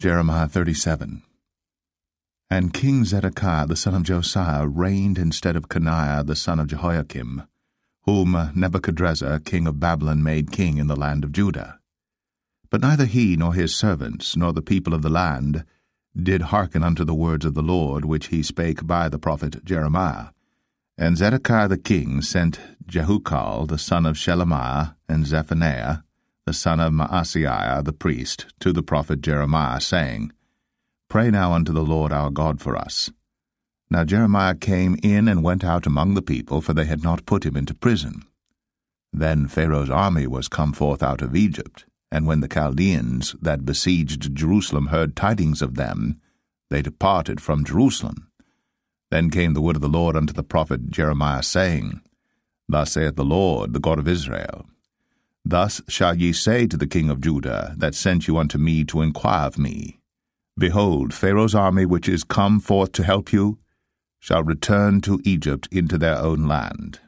Jeremiah 37 And King Zedekiah the son of Josiah reigned instead of Coniah the son of Jehoiakim, whom Nebuchadrezzar king of Babylon made king in the land of Judah. But neither he nor his servants nor the people of the land did hearken unto the words of the Lord which he spake by the prophet Jeremiah. And Zedekiah the king sent Jehucal the son of Shelemiah and Zephaniah the son of Maaseiah the priest to the prophet Jeremiah, saying, Pray now unto the Lord our God for us. Now Jeremiah came in and went out among the people, for they had not put him into prison. Then Pharaoh's army was come forth out of Egypt, and when the Chaldeans that besieged Jerusalem heard tidings of them, they departed from Jerusalem. Then came the word of the Lord unto the prophet Jeremiah, saying, Thus saith the Lord, the God of Israel, Thus shall ye say to the king of Judah, that sent you unto me to inquire of me, Behold, Pharaoh's army which is come forth to help you, shall return to Egypt into their own land.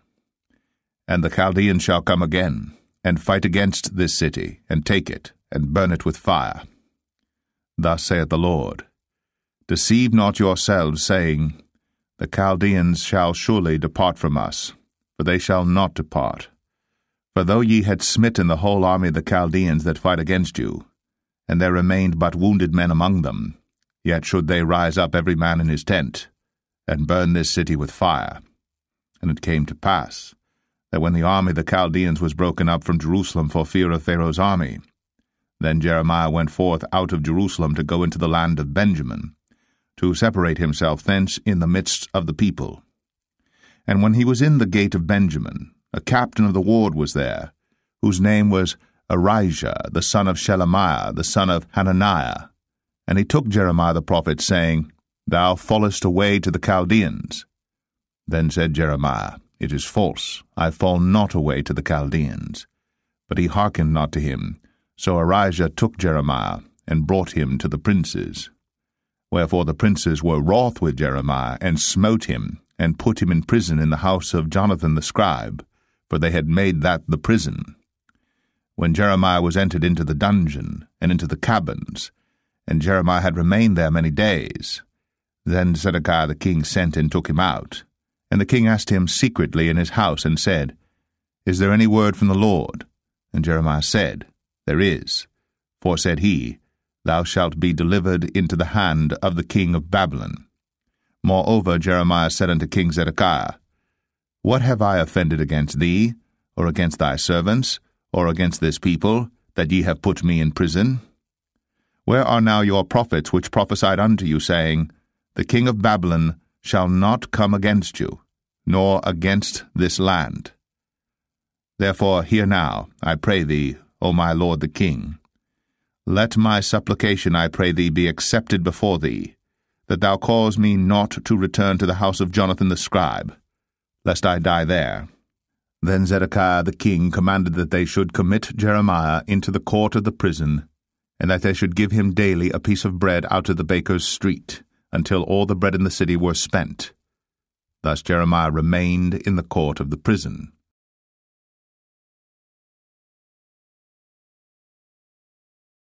And the Chaldeans shall come again, and fight against this city, and take it, and burn it with fire. Thus saith the Lord, Deceive not yourselves, saying, The Chaldeans shall surely depart from us, for they shall not depart for though ye had smitten the whole army of the Chaldeans that fight against you, and there remained but wounded men among them, yet should they rise up every man in his tent, and burn this city with fire. And it came to pass, that when the army of the Chaldeans was broken up from Jerusalem for fear of Pharaoh's army, then Jeremiah went forth out of Jerusalem to go into the land of Benjamin, to separate himself thence in the midst of the people. And when he was in the gate of Benjamin, a captain of the ward was there, whose name was Irijah, the son of Shelemiah, the son of Hananiah. And he took Jeremiah the prophet, saying, Thou fallest away to the Chaldeans. Then said Jeremiah, It is false, I fall not away to the Chaldeans. But he hearkened not to him. So Irijah took Jeremiah, and brought him to the princes. Wherefore the princes were wroth with Jeremiah, and smote him, and put him in prison in the house of Jonathan the scribe for they had made that the prison. When Jeremiah was entered into the dungeon, and into the cabins, and Jeremiah had remained there many days, then Zedekiah the king sent and took him out. And the king asked him secretly in his house, and said, Is there any word from the Lord? And Jeremiah said, There is. For, said he, Thou shalt be delivered into the hand of the king of Babylon. Moreover, Jeremiah said unto King Zedekiah, what have I offended against thee, or against thy servants, or against this people, that ye have put me in prison? Where are now your prophets which prophesied unto you, saying, The king of Babylon shall not come against you, nor against this land? Therefore hear now, I pray thee, O my lord the king. Let my supplication, I pray thee, be accepted before thee, that thou cause me not to return to the house of Jonathan the scribe, lest I die there. Then Zedekiah the king commanded that they should commit Jeremiah into the court of the prison, and that they should give him daily a piece of bread out of the baker's street, until all the bread in the city were spent. Thus Jeremiah remained in the court of the prison.